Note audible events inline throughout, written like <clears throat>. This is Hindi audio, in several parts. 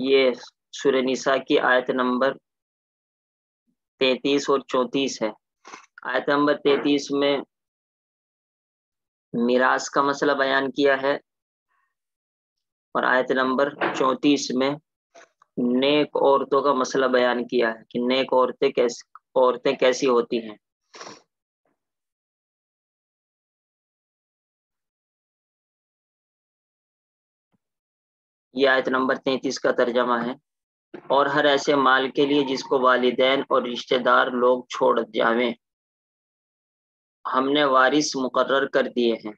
ये सूर्य निसा की आयत नंबर तैतीस और चौतीस है। आयत नंबर तैतीस में मिरास का मसला बयान किया है और आयत नंबर चौतीस में नेक औरतों का मसला बयान किया है कि नेक औरतें कैसी औरतें कैसी होती हैं। ये आयत नंबर तैतीस का तर्जमा है। और हर ऐसे माल के लिए जिसको वालिदैन और रिश्तेदार लोग छोड़ जावे। हमने वारिस मुकर्र कर दिए हैं।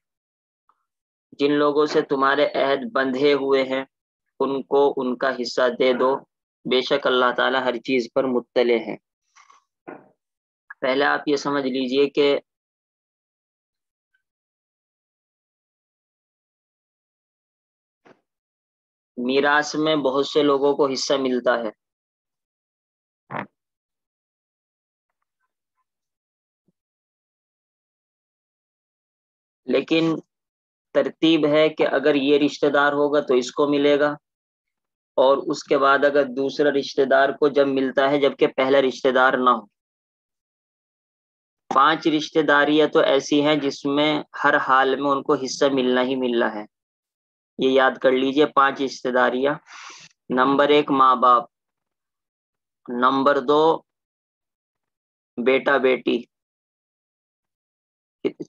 जिन लोगों से तुम्हारे अहद बंधे हुए हैं, उनको उनका हिस्सा दे दो। बेशक अल्लाह ताला हर चीज़ पर मुतले है। पहले आप ये समझ लीजिए कि मीरास में बहुत से लोगों को हिस्सा मिलता है। लेकिन तरतीब है कि अगर ये रिश्तेदार होगा तो इसको मिलेगा और उसके बाद अगर दूसरा रिश्तेदार को जब मिलता है, जबकि पहला रिश्तेदार ना हो। पाँच रिश्तेदारियाँ तो ऐसी हैं जिसमें हर हाल में उनको हिस्सा मिलना ही मिलना है। ये याद कर लीजिए पाँच रिश्तेदारियाँ नंबर एक माँ बाप नंबर दो बेटा बेटी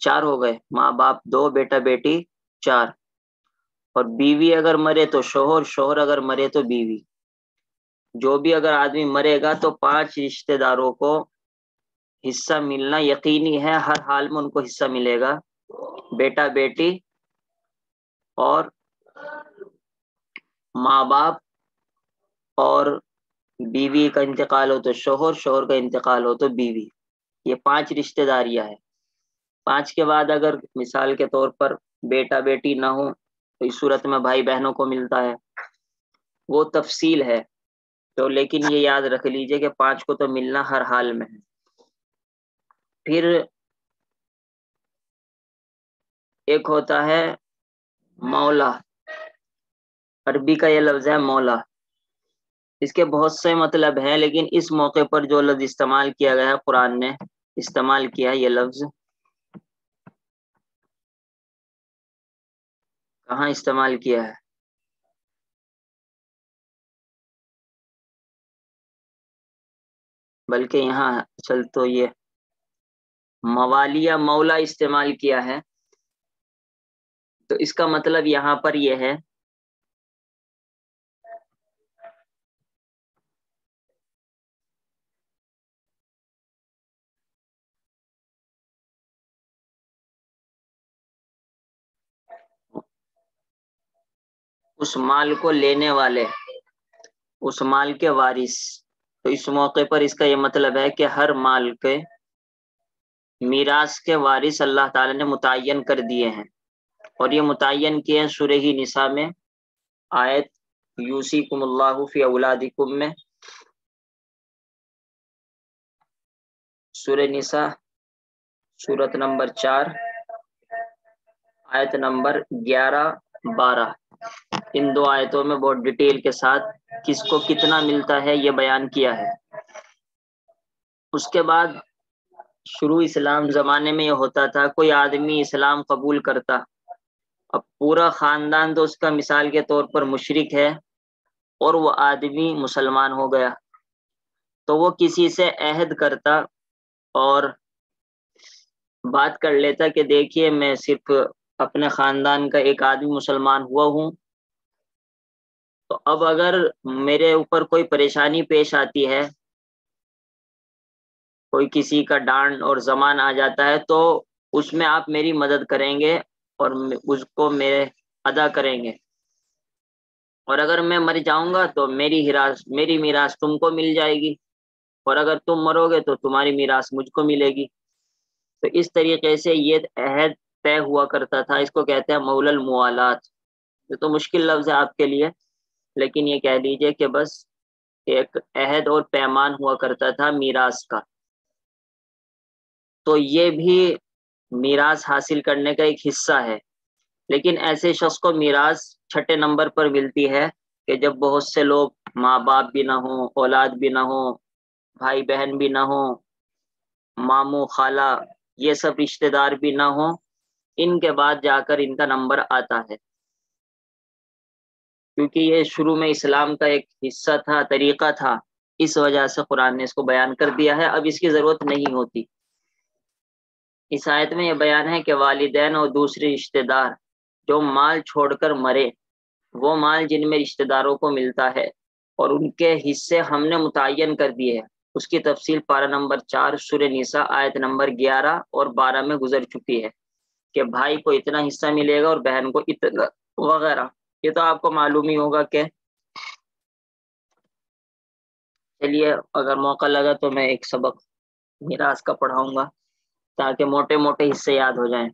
चार हो गए। माँ बाप दो बेटा बेटी चार। और बीवी अगर मरे तो शोहर शोहर अगर मरे तो बीवी। जो भी अगर आदमी मरेगा तो पाँच रिश्तेदारों को हिस्सा मिलना यकीनी है, हर हाल में उनको हिस्सा मिलेगा। बेटा बेटी और माँ बाप और बीवी का इंतकाल हो तो शोहर शोहर का इंतकाल हो तो बीवी। ये पाँच रिश्तेदारियाँ हैं। पाँच के बाद अगर मिसाल के तौर पर बेटा बेटी ना हो तो इस सूरत में भाई बहनों को मिलता है। वो तफसील है। तो लेकिन ये याद रख लीजिए कि पाँच को तो मिलना हर हाल में है। फिर एक होता है मौला। अरबी का ये लफ्ज है मौला। इसके बहुत से मतलब हैं, लेकिन इस मौके पर जो लफ्ज इस्तेमाल किया गया है, कुरान ने इस्तेमाल किया ये लफ्ज। कहाँ इस्तेमाल किया है? बल्कि यहाँ चल तो ये मवालिया मौला इस्तेमाल किया है। तो इसका मतलब यहाँ पर यह है उस माल को लेने वाले, उस माल के वारिस। तो इस मौके पर इसका ये मतलब है कि हर माल के मीरास के वारिस अल्लाह ताला ने मुतन कर दिए हैं। और ये मुतन किए हैं सुर ही निसा में, आयत यूसी कुमल्लाफी औलादिकुम में। सुर निसा, सूरत नंबर चार, आयत नंबर ग्यारह बारह। इन दो आयतों में बहुत डिटेल के साथ किसको कितना मिलता है ये बयान किया है। उसके बाद शुरू इस्लाम जमाने में ये होता था, कोई आदमी इस्लाम कबूल करता। अब पूरा खानदान तो उसका मिसाल के तौर पर मुशरक है और वो आदमी मुसलमान हो गया। तो वो किसी से अहद करता और बात कर लेता कि देखिए मैं सिर्फ़ अपने खानदान का एक आदमी मुसलमान हुआ हूँ। तो अब अगर मेरे ऊपर कोई परेशानी पेश आती है, कोई किसी का डांड और जमान आ जाता है तो उसमें आप मेरी मदद करेंगे और उसको मेरे अदा करेंगे। और अगर मैं मर जाऊँगा तो मेरी हिरास, मेरी मीरास तुमको मिल जाएगी। और अगर तुम मरोगे तो तुम्हारी मीरास मुझको मिलेगी। तो इस तरीके से ये अहद तय हुआ करता था, इसको कहते हैं मौलल मुआलात। ये तो मुश्किल लफ्ज है आपके लिए, लेकिन ये कह लीजिए कि बस एक अहद और पैमान हुआ करता था मीरास का। तो ये भी मीरास हासिल करने का एक हिस्सा है। लेकिन ऐसे शख्स को मीरास छठे नंबर पर मिलती है कि जब बहुत से लोग माँ बाप भी ना हो, औलाद भी ना हो भाई बहन भी ना हो मामू खाला ये सब रिश्तेदार भी ना हो इनके बाद जाकर इनका नंबर आता है। क्योंकि ये शुरू में इस्लाम का एक हिस्सा था, तरीका था, इस वजह से कुरान ने इसको बयान कर दिया है। अब इसकी ज़रूरत नहीं होती। इस आयत में यह बयान है कि वालिदैन और दूसरे रिश्तेदार जो माल छोड़कर मरे, वो माल जिनमें रिश्तेदारों को मिलता है और उनके हिस्से हमने मुतन कर दिए हैं। उसकी तफसील पारा नंबर चार सुर निसा, आयत नंबर ग्यारह और बारह में गुजर चुकी है। कि भाई को इतना हिस्सा मिलेगा और बहन को इतना, वगैरह। ये तो आपको मालूम ही होगा कि चलिए, अगर मौका लगा तो मैं एक सबक मिराज का पढ़ाऊँगा, ताकि मोटे मोटे हिस्से याद हो जाएँ।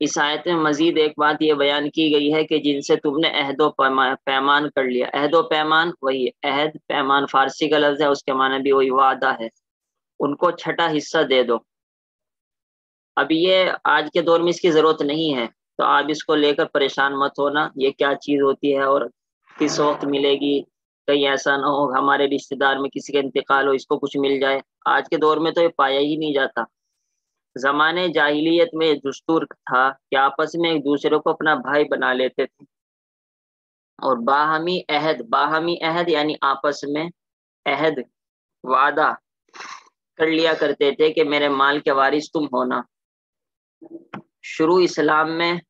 इस आयत में मजीद एक बात यह बयान की गई है कि जिनसे तुमने अहदो पैमान कर लिया। अहदो पैमान, वही, अहद, पैमान, फारसी का लफ्ज है, उसके माने भी वही वादा है। उनको छठा हिस्सा दे दो। अब ये आज के दौर में इसकी ज़रूरत नहीं है। तो आप इसको लेकर परेशान मत होना, ये क्या चीज़ होती है और किस वक्त मिलेगी, कहीं ऐसा ना हो हमारे रिश्तेदार में किसी का इंतकाल हो, इसको कुछ मिल जाए। आज के दौर में तो ये पाया ही नहीं जाता। जमाने जाहिलियत में दस्तूर था कि आपस में एक दूसरे को अपना भाई बना लेते थे। और बाहमी अहद बाहमी अहद यानी आपस में अहद वादा कर लिया करते थे कि मेरे माल के वारिस तुम होना शुरू इस्लाम में।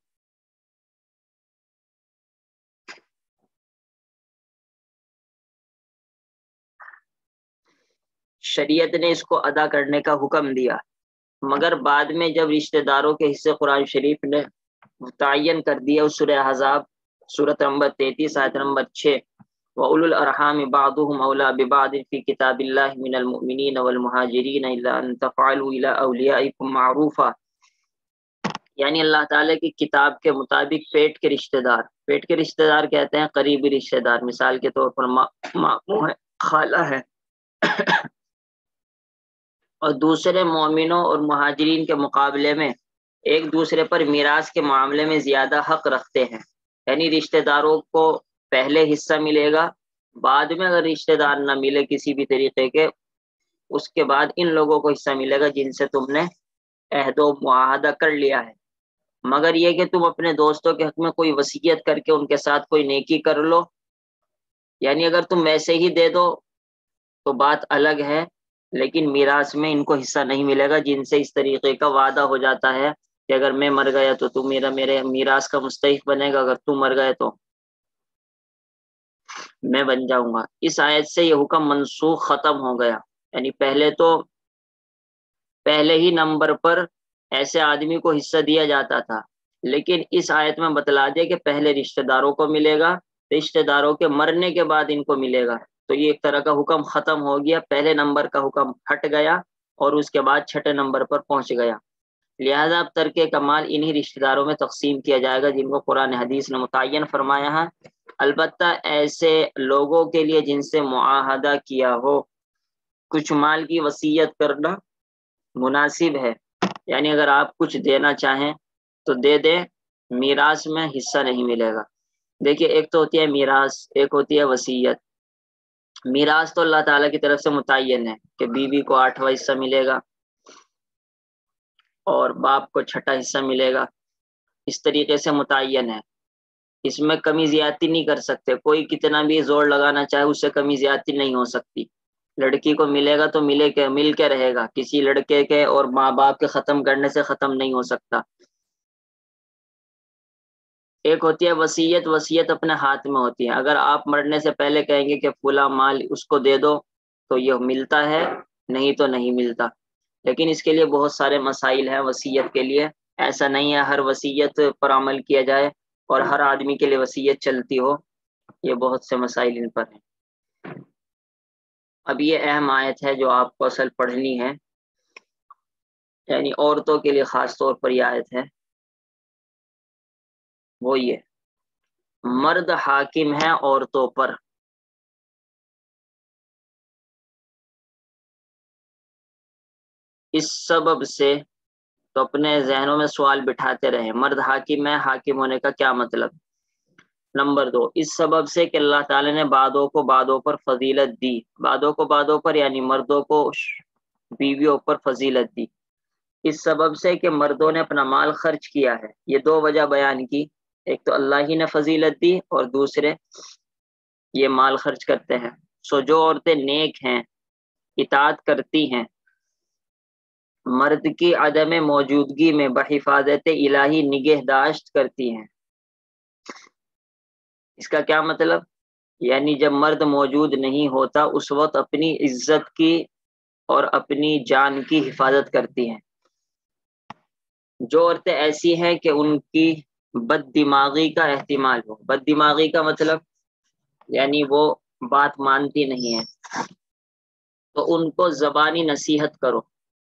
शरीयत ने इसको अदा करने का हुक्म दिया, मगर बाद में जब रिश्तेदारों के हिस्से कुरान शरीफ ने मुतन कर दिया उस सुरह हजाब सूरत नंबर तैतीस, आयत नंबर छः वउल अरहाम बादुहुम औला बिबाद यानी अल्लाह ताला की किताब के मुताबिक पेट के रिश्तेदार, पेट के रिश्तेदार कहते हैं करीबी रिश्तेदार। मिसाल के तौर पर मामू है, खाला है। <coughs> और दूसरे मोमिनों और महाजरीन के मुकाबले में एक दूसरे पर मीरास के मामले में ज़्यादा हक रखते हैं। यानी रिश्तेदारों को पहले हिस्सा मिलेगा, बाद में अगर रिश्तेदार ना मिले किसी भी तरीके के, उसके बाद इन लोगों को हिस्सा मिलेगा जिनसे तुमने अहदो मुआहदा कर लिया है। मगर ये कि तुम अपने दोस्तों के हक में कोई वसीयत करके उनके साथ कोई नेकी कर लो। यानी अगर तुम वैसे ही दे दो तो बात अलग है, लेकिन मीरास में इनको हिस्सा नहीं मिलेगा, जिनसे इस तरीके का वादा हो जाता है कि अगर मैं मर गया तो तू मेरा, मेरे मीरास का मुस्तक बनेगा, अगर तू मर गए तो। मैं बन जाऊँगा। इस आयत से यह हुक्म मनसूख खत्म हो गया। यानी पहले तो पहले ही नंबर पर ऐसे आदमी को हिस्सा दिया जाता था। लेकिन इस आयत में बतला दिया कि पहले रिश्तेदारों को मिलेगा, रिश्तेदारों के मरने के बाद इनको मिलेगा। तो ये एक तरह का हुक्म खत्म हो गया, पहले नंबर का हुक्म हट गया और उसके बाद छठे नंबर पर पहुँच गया। लिहाजा अब तर्क कमाल इन्हीं रिश्तेदारों में तकसीम किया जाएगा जिनको कुरान हदीस ने मुतन फरमाया है। अलबत् ऐसे लोगों के लिए जिनसे मुआहदा किया हो, कुछ माल की वसीयत करना मुनासिब है। यानी अगर आप कुछ देना चाहें तो दे दे। मीरास में हिस्सा नहीं मिलेगा। देखिए, एक तो होती है मीरास एक होती है वसीयत। मीरास तो अल्लाह ताला की तरफ़ से मुतन है कि बीवी को आठवां हिस्सा मिलेगा और बाप को छठा हिस्सा मिलेगा। इस तरीके से मुतन है। इसमें कमी ज़्यादा नहीं कर सकते। कोई कितना भी ज़ोर लगाना चाहे, उससे कमी ज़्यादा नहीं हो सकती। लड़की को मिलेगा तो मिले के मिल के रहेगा। किसी लड़के के और माँ बाप के खत्म करने से खत्म नहीं हो सकता। एक होती है वसीयत वसीयत अपने हाथ में होती है। अगर आप मरने से पहले कहेंगे कि फुला माल उसको दे दो तो यह मिलता है, नहीं तो नहीं मिलता। लेकिन इसके लिए बहुत सारे मसाइल हैं वसीयत के लिए। ऐसा नहीं है हर वसीयत पर अमल किया जाए और हर आदमी के लिए वसीयत चलती हो। ये बहुत से मसाइल इन पर हैं। अब ये अहम आयत है जो आपको असल पढ़नी है। यानी औरतों के लिए ख़ास तौर पर यह आयत है। वो ये, मर्द हाकिम है औरतों पर। इस सबब से तो अपने जहनों में सवाल बिठाते रहे, मर्द हाकिम है, हाकिम होने का क्या मतलब? नंबर दो, इस सबब से कि अल्लाह ताला ने बादों को बादों पर फजीलत दी। बादों को बादों पर, यानी मर्दों को बीवियों पर फजीलत दी। इस सबब से कि मर्दों ने अपना माल खर्च किया है। ये दो वजह बयान की। एक तो अल्लाह ही ने फजीलत दी और दूसरे ये माल खर्च करते हैं। सो जो औरतें नेक हैं इतात करती हैं, मर्द की अदम मौजूदगी में बहिफाजत इलाही निगहदाश्त करती हैं। इसका क्या मतलब? यानी जब मर्द मौजूद नहीं होता उस वक्त अपनी इज़्ज़त की और अपनी जान की हिफाजत करती हैं। जो औरतें ऐसी हैं कि उनकी बद दिमागी का अहतमाल हो। बद दिमागी का मतलब यानी वो बात मानती नहीं है। तो उनको जबानी नसीहत करो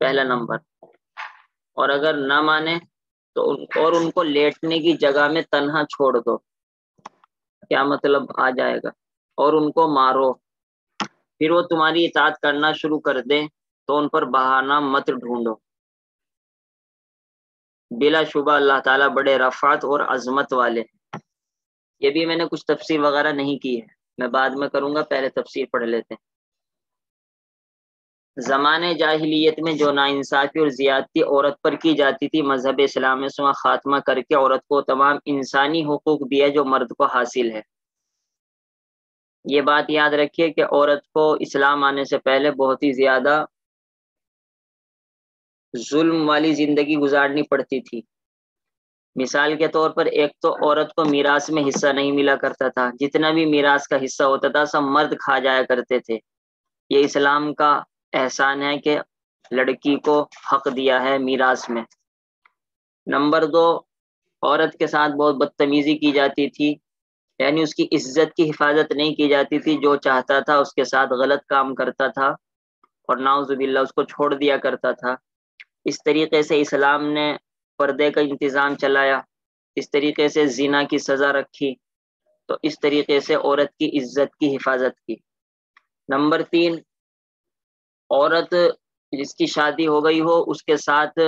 पहला नंबर। और अगर ना माने तो उन, और उनको लेटने की जगह में तनहा छोड़ दो। क्या मतलब आ जाएगा? और उनको मारो। फिर वो तुम्हारी इतात करना शुरू कर दे तो उन पर बहाना मत ढूंढो। बिला शुबा अल्लाह ताला बड़े रफात और अजमत वाले ये भी मैंने कुछ तफसीर वगैरह नहीं की है। मैं बाद में करूँगा, पहले तफसीर पढ़ लेते हैं। जमाने जाहिलियत में जो नाइंसाफ़ी और ज़्यादती औरत पर की जाती थी, मज़हब इस्लाम में खात्मा करके औरत को तमाम इंसानी हकूक दिया जो मर्द को हासिल है। ये बात याद रखिए कि औरत को इस्लाम आने से पहले बहुत ही ज़्यादा जुल्म वाली ज़िंदगी गुजारनी पड़ती थी। मिसाल के तौर पर एक तो औरत को मीरास में हिस्सा नहीं मिला करता था, जितना भी मीरास का हिस्सा होता था, सब मर्द खा जाया करते थे। ये इस्लाम का एहसान है कि लड़की को हक दिया है मीरास में। नंबर दो, औरत के साथ बहुत बदतमीजी की जाती थी, यानी उसकी इज़्ज़त की हिफाजत नहीं की जाती थी, जो चाहता था उसके साथ गलत काम करता था और नाउजुबिल्ला उसको छोड़ दिया करता था। इस तरीके से इस्लाम ने पर्दे का इंतज़ाम चलाया, इस तरीके से जीना की सज़ा रखी तो इस तरीके से औरत की इज़्ज़त की हिफाजत की। नंबर तीन औरत जिसकी शादी हो गई हो, उसके साथ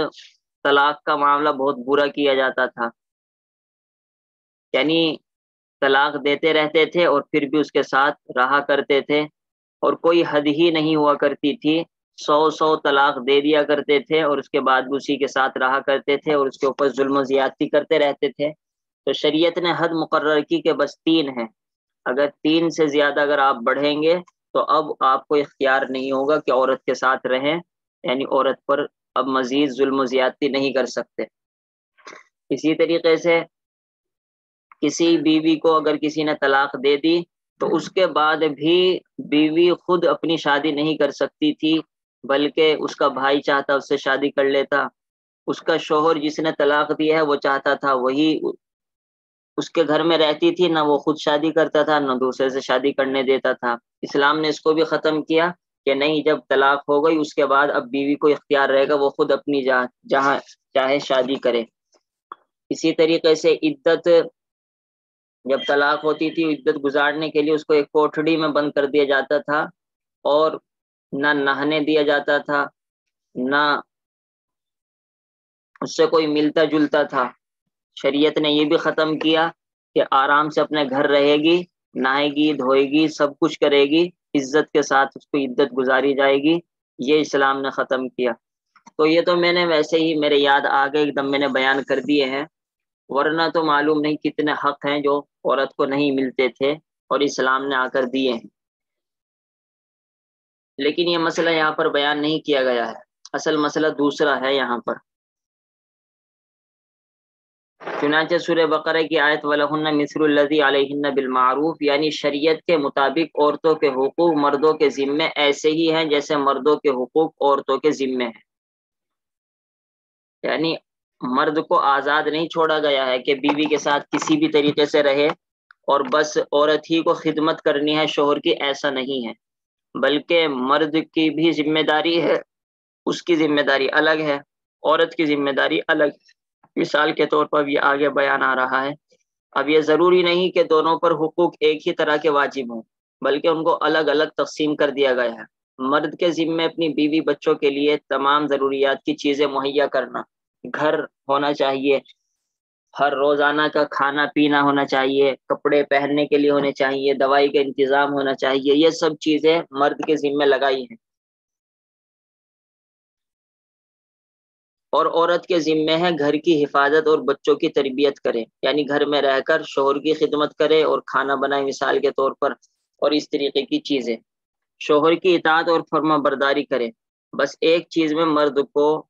तलाक का मामला बहुत बुरा किया जाता था। यानी तलाक देते रहते थे और फिर भी उसके साथ रहा करते थे और कोई हद ही नहीं हुआ करती थी। सौ सौ तलाक दे दिया करते थे और उसके बाद भी उसी के साथ रहा करते थे और उसके ऊपर जुल्म ज्यादती करते रहते थे। तो शरीयत ने हद मुकर की के बस तीन है। अगर तीन से ज़्यादा अगर आप बढ़ेंगे तो अब आपको इख्तियार नहीं होगा कि औरत के साथ रहें, यानी औरत पर अब मजीद जुल्म ज्यादती नहीं कर सकते। इसी तरीके से किसी बीवी को अगर किसी ने तलाक दे दी तो उसके बाद भी बीवी खुद अपनी शादी नहीं कर सकती थी, बल्कि उसका भाई चाहता उससे शादी कर लेता। उसका शोहर जिसने तलाक दिया है, वो चाहता था वही उसके घर में रहती थी, ना वो खुद शादी करता था, ना दूसरे से शादी करने देता था। इस्लाम ने इसको भी ख़त्म किया कि नहीं, जब तलाक हो गई, उसके बाद अब बीवी को इख्तियार रहेगा, वो खुद अपनी जहाँ जहाँ, चाहे शादी करे। इसी तरीके से इद्दत, जब तलाक होती थी, इद्दत गुजारने के लिए उसको एक कोठड़ी में बंद कर दिया जाता था और ना नहाने दिया जाता था, ना उससे कोई मिलता जुलता था। शरीयत ने ये भी ख़त्म किया कि आराम से अपने घर रहेगी, नहाएगी, धोएगी, सब कुछ करेगी, इज़्ज़त के साथ उसको इज़्ज़त गुजारी जाएगी, ये इस्लाम ने ख़त्म किया। तो ये तो मैंने वैसे ही, मेरे याद आ गए, एकदम मैंने बयान कर दिए हैं। वरना तो मालूम नहीं कितने हक हैं जो औरत को नहीं मिलते थे और इस्लाम ने आकर दिए हैं। लेकिन ये मसला यहाँ पर बयान नहीं किया गया है। असल मसला दूसरा है यहाँ पर। चुनाचे सुर बकर की आयत वलहन्न मिसरदी अलहिन्न बिलमारूफ यानी शरीयत के मुताबिक औरतों के हकूक़ मर्दों के ज़िम्मे ऐसे ही हैं जैसे मर्दों के हकूक़ औरतों के ज़िम्मे हैं। यानी मर्द को आज़ाद नहीं छोड़ा गया है कि बीवी के साथ किसी भी तरीके से रहे और बस औरत ही को खिदमत करनी है, शोहर की ऐसा नहीं है। बल्कि मर्द की भी ज़िम्मेदारी है, उसकी ज़िम्मेदारी अलग है, औरत की ज़िम्मेदारी अलग मिसाल के तौर पर ये आगे बयान आ रहा है। अब ये ज़रूरी नहीं कि दोनों पर हुकूक एक ही तरह के वाजिब हों, बल्कि उनको अलग अलग तकसीम कर दिया गया है। मर्द के ज़िम्मे अपनी बीवी बच्चों के लिए तमाम ज़रूरियात की चीज़ें मुहैया करना, घर होना चाहिए, हर रोज़ाना का खाना पीना होना चाहिए, कपड़े पहनने के लिए होने चाहिए, दवाई का इंतज़ाम होना चाहिए, ये सब चीज़ें मर्द के जिम्मे लगाई हैं। और औरत के जिम्मे है, घर की हिफाजत और बच्चों की तरबियत करे। यानी घर में रहकर शोहर की खिदमत करे और खाना बनाए मिसाल के तौर पर और इस तरीके की चीज़ें। शोहर की इतात और फर्मा बरदारी करे। बस एक चीज़ में मर्द को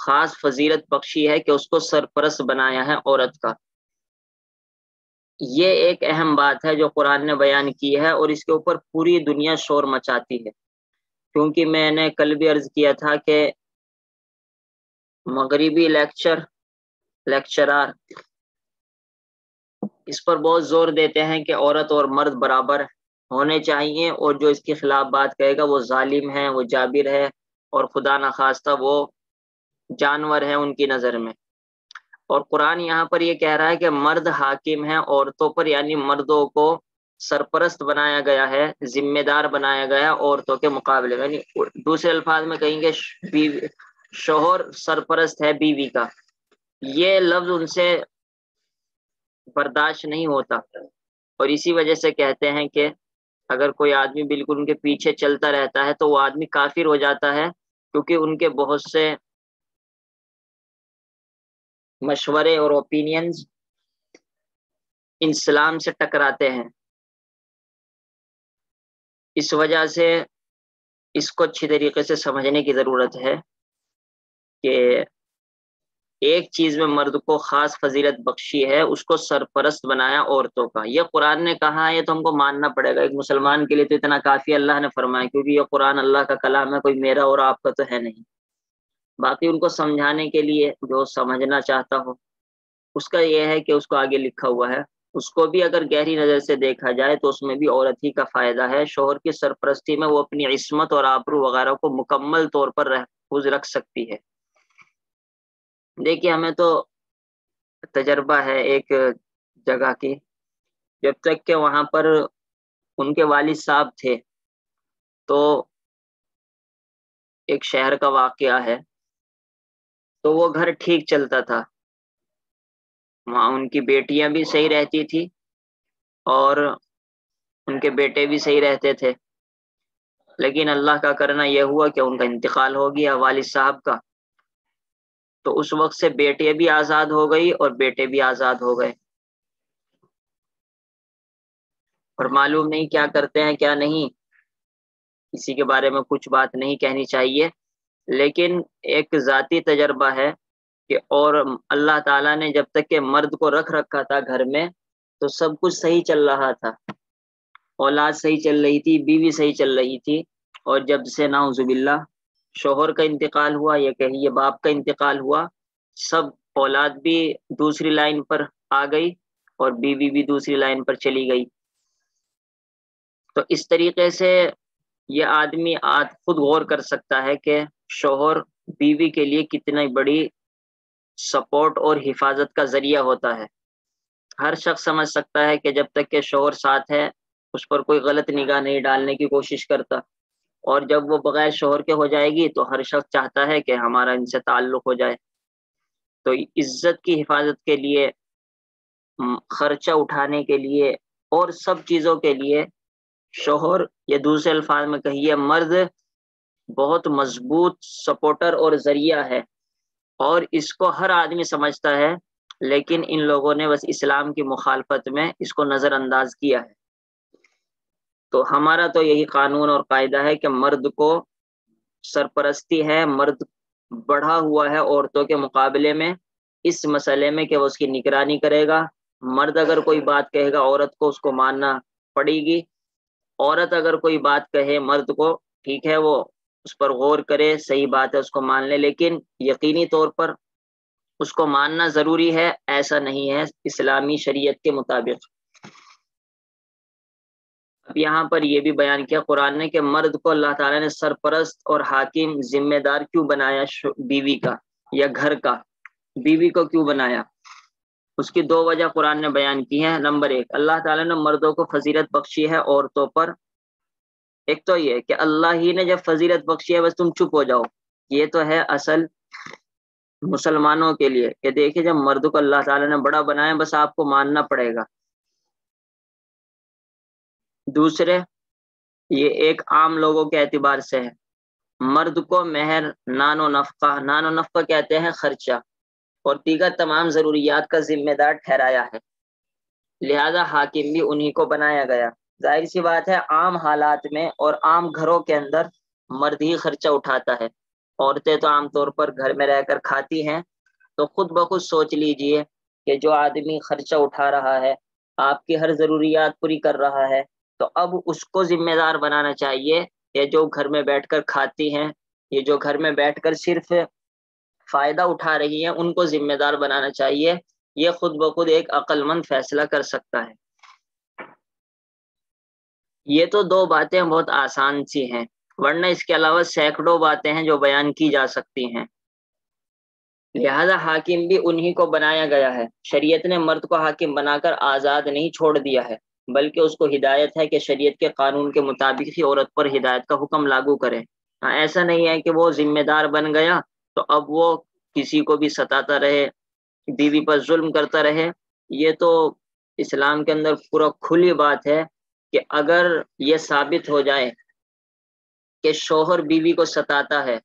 खास फजीलत बख्शी है कि उसको सरपरस्त बनाया है औरत का। ये एक अहम बात है जो कुरान ने बयान की है और इसके ऊपर पूरी दुनिया शोर मचाती है। क्योंकि मैंने कल भी अर्ज़ किया था कि मगरबी लेक्चर लेक्चरार इस पर बहुत ज़ोर देते हैं कि औरत और मर्द बराबर होने चाहिए और जो इसके खिलाफ बात कहेगा वो जालिम है, वो जाबिर है और खुदा न खास्ता वो जानवर है उनकी नज़र में। और कुरान यहाँ पर ये कह रहा है कि मर्द हाकिम है, औरतों पर यानी मर्दों को सरपरस्त बनाया गया है, जिम्मेदार बनाया गया औरतों के मुकाबले। में दूसरे अल्फाज में कहेंगे शोहर सरपरस्त है बीवी का। ये लफ्ज उनसे बर्दाश्त नहीं होता। और इसी वजह से कहते हैं कि अगर कोई आदमी बिल्कुल उनके पीछे चलता रहता है तो वो आदमी काफिर हो जाता है, क्योंकि उनके बहुत से मशवरे और ओपिनियंस इस्लाम से टकराते हैं। इस वजह से इसको अच्छी तरीके से समझने की ज़रूरत है। कि एक चीज़ में मर्द को खास फजीलत बख्शी है, उसको सरपरस्त बनाया औरतों का। यह कुरान ने कहा है तो हमको मानना पड़ेगा। एक मुसलमान के लिए तो इतना काफ़ी अल्लाह ने फरमाया, क्योंकि यह कुरान अल्लाह का कलाम है, कोई मेरा और आपका तो है नहीं। बाकी उनको समझाने के लिए जो समझना चाहता हो, उसका यह है कि उसको आगे लिखा हुआ है, उसको भी अगर गहरी नज़र से देखा जाए तो उसमें भी औरत ही का फ़ायदा है। शोहर की सरपरस्ती में वो अपनी इसमत और आबरू वगैरह को मुकम्मल तौर पर महफूज रख सकती है। देखिए, हमें तो तजर्बा है एक जगह की। जब तक के वहाँ पर उनके वालिद साहब थे तो एक शहर का वाकया है तो वो घर ठीक चलता था। वहाँ उनकी बेटियाँ भी सही रहती थी और उनके बेटे भी सही रहते थे। लेकिन अल्लाह का करना यह हुआ कि उनका इंतकाल हो गया वालिद साहब का। तो उस वक्त से बेटे भी आज़ाद हो गई और बेटे भी आज़ाद हो गए। और मालूम नहीं क्या करते हैं, क्या नहीं किसी के बारे में कुछ बात नहीं कहनी चाहिए। लेकिन एक ज़ाती तजर्बा है कि और अल्लाह ताला ने जब तक के मर्द को रख रखा था घर में तो सब कुछ सही चल रहा था। औलाद सही चल रही थी, बीवी सही चल रही थी, और जब से ना नाउजुबिल्ला शोहर का इंतकाल हुआ, या कहिए बाप का इंतकाल हुआ, सब औलाद भी दूसरी लाइन पर आ गई और बीवी भी दूसरी लाइन पर चली गई। तो इस तरीके से ये आदमी आज खुद गौर कर सकता है कि शोहर बीवी के लिए कितनी बड़ी सपोर्ट और हिफाजत का ज़रिया होता है। हर शख्स समझ सकता है कि जब तक के शोहर साथ है, उस पर कोई गलत निगाह नहीं डालने की कोशिश करता। और जब वो बगैर शोहर के हो जाएगी तो हर शख्स चाहता है कि हमारा इनसे ताल्लुक हो जाए। तो इज़्ज़त की हिफाजत के लिए खर्चा उठाने के लिए और सब चीज़ों के लिए, शोहर, या दूसरे अल्फाज में कहिए, मर्द बहुत मज़बूत सपोर्टर और ज़रिया है। और इसको हर आदमी समझता है, लेकिन इन लोगों ने बस इस्लाम की मुखालफत में इसको नज़रअंदाज किया है। तो हमारा तो यही कानून और कायदा है कि मर्द को सरपरस्ती है, मर्द बढ़ा हुआ है औरतों के मुकाबले में, इस मसले में कि वो उसकी निगरानी करेगा। मर्द अगर कोई बात कहेगा, औरत को उसको मानना पड़ेगी। औरत अगर कोई बात कहे मर्द को, ठीक है, वो उस पर गौर करे, सही बात है, उसको मान ले, लेकिन यकीनी तौर पर उसको मानना ज़रूरी है, ऐसा नहीं है, इस्लामी शरीयत के मुताबिक। अब यहाँ पर यह भी बयान किया, कुरान ने कि मर्द को अल्लाह ताला ने सरपरस्त और हाकिम जिम्मेदार क्यों बनाया बीवी का या घर का? बीवी को क्यों बनाया? उसकी दो वजह कुरान ने बयान की है। नंबर एक, अल्लाह ताला ने मर्दों को फजीलत बख्शी है औरतों पर। एक तो ये कि अल्लाह ही ने जब फजीलत बख्शी है, बस तुम चुप हो जाओ। ये तो है असल मुसलमानों के लिए कि देखिए जब मर्द को अल्लाह ताला ने बड़ा बनाया, बस आपको मानना पड़ेगा। दूसरे, ये एक आम लोगों के एतबार से है। मर्द को मेहर, नानो नफका नानो नफका कहते हैं खर्चा। और दीगर तमाम जरूरियात का जिम्मेदार ठहराया है। लिहाजा हाकिम भी उन्हीं को बनाया गया। ज़ाहिर सी बात है, आम हालात में और आम घरों के अंदर मर्द ही खर्चा उठाता है। औरतें तो आमतौर पर घर में रहकर खाती हैं तो खुद ब खुद सोच लीजिए कि जो आदमी खर्चा उठा रहा है, आपकी हर जरूरियात पूरी कर रहा है तो अब उसको जिम्मेदार बनाना चाहिए। ये जो घर में बैठकर खाती हैं, ये जो घर में बैठकर सिर्फ़ फ़ायदा उठा रही हैं, उनको जिम्मेदार बनाना चाहिए। ये खुद ब खुद एक अक्लमंद फैसला कर सकता है। ये तो दो बातें बहुत आसान सी हैं, वरना इसके अलावा सैकड़ों बातें हैं जो बयान की जा सकती हैं। लिहाजा हाकिम भी उन्हीं को बनाया गया है। शरीयत ने मर्द को हाकिम बनाकर आज़ाद नहीं छोड़ दिया है। बल्कि उसको हिदायत है कि शरीयत के कानून के मुताबिक ही औरत पर हिदायत का हुक्म लागू करे। हाँ ऐसा नहीं है कि वो जिम्मेदार बन गया तो अब वो किसी को भी सताता रहे, बीवी पर जुल्म करता रहे। ये तो इस्लाम के अंदर पूरा खुली बात है कि अगर ये साबित हो जाए कि शोहर बीवी को सताता है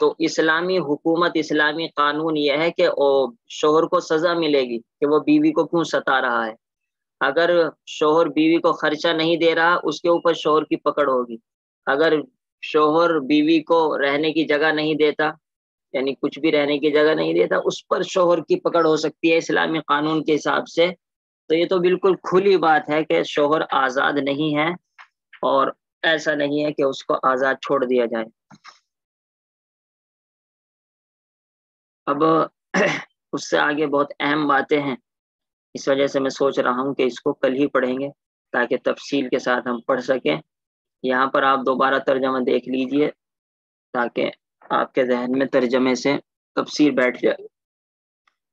तो इस्लामी हुकूमत, इस्लामी कानून यह है कि शोहर को सजा मिलेगी कि वो बीवी को क्यों सता रहा है। अगर शोहर बीवी को खर्चा नहीं दे रहा, उसके ऊपर शोहर की पकड़ होगी। अगर शोहर बीवी को रहने की जगह नहीं देता, यानी कुछ भी रहने की जगह नहीं देता, उस पर शोहर की पकड़ हो सकती है इस्लामी कानून के हिसाब से। तो ये तो बिल्कुल खुली बात है कि शोहर आज़ाद नहीं है और ऐसा नहीं है कि उसको आज़ाद छोड़ दिया जाए। अब <clears throat> उससे आगे बहुत अहम बातें हैं। इस वजह से मैं सोच रहा हूँ कि इसको कल ही पढ़ेंगे, ताकि तफसील के साथ हम पढ़ सकें। यहाँ पर आप दोबारा तर्जमा देख लीजिए, ताकि आपके जहन में तर्जमे से तफसीर बैठ जाए।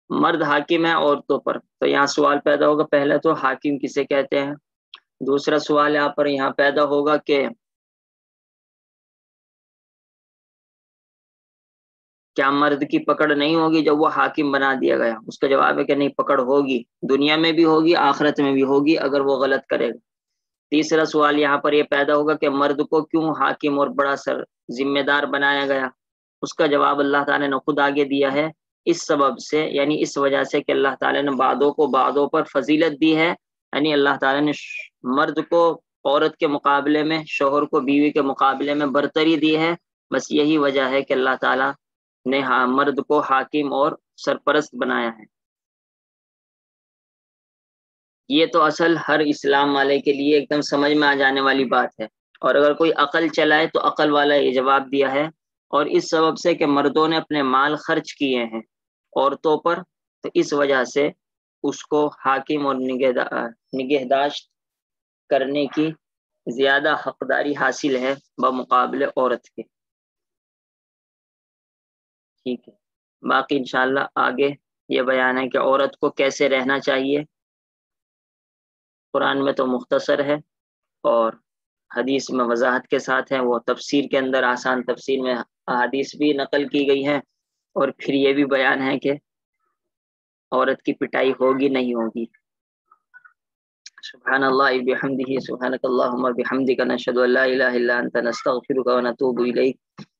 मर्द हाकिम है औरतों पर तो यहाँ सवाल पैदा होगा, पहला तो हाकिम किसे कहते हैं? दूसरा सवाल यहाँ पर, यहाँ पैदा होगा कि क्या मर्द की पकड़ नहीं होगी जब वो हाकिम बना दिया गया? उसका जवाब है कि नहीं, पकड़ होगी। दुनिया में भी होगी, आखिरत में भी होगी, अगर वो गलत करेगा। तीसरा सवाल यहाँ पर यह पैदा होगा कि मर्द को क्यों हाकिम और बड़ा सर जिम्मेदार बनाया गया? उसका जवाब अल्लाह ताला ने खुद आगे दिया है। इस सबब से, यानी इस वजह से कि अल्लाह ताला ने बादों को बादों पर फजीलत दी है। यानी अल्लाह ताला ने मर्द को औरत के मुकाबले में, शोहर को बीवी के मुकाबले में बरतरी दी है। बस यही वजह है कि अल्लाह ताला ने मर्द को हाकिम और सरपरस्त बनाया है। ये तो असल हर इस्लाम वाले के लिए एकदम समझ में आ जाने वाली बात है। और अगर कोई अकल चलाए तो अकल वाला ये जवाब दिया है। और इस सबब से कि मर्दों ने अपने माल खर्च किए हैं औरतों पर तो इस वजह से उसको हाकिम और निगहदाश्त करने की ज़्यादा हकदारी हासिल है बमुकाबले औरत के। ठीक है। बाकी इंशाल्लाह आगे ये बयान है कि औरत को कैसे रहना चाहिए। कुरान में तो मुख्तसर है और हदीस में वजाहत के साथ है। वो तफसीर के अंदर आसान तफसीर में हदीस भी नकल की गई है और फिर ये भी बयान है कि औरत की पिटाई होगी नहीं होगी। सुबहान अल्लाह बिहम्दिही सुबहानक अल्लाहुम्मा बिहम्दिका, नशहदु अल्ला इलाहा इल्ला अंता, नस्तगफिरुका व नतूबु इलैक।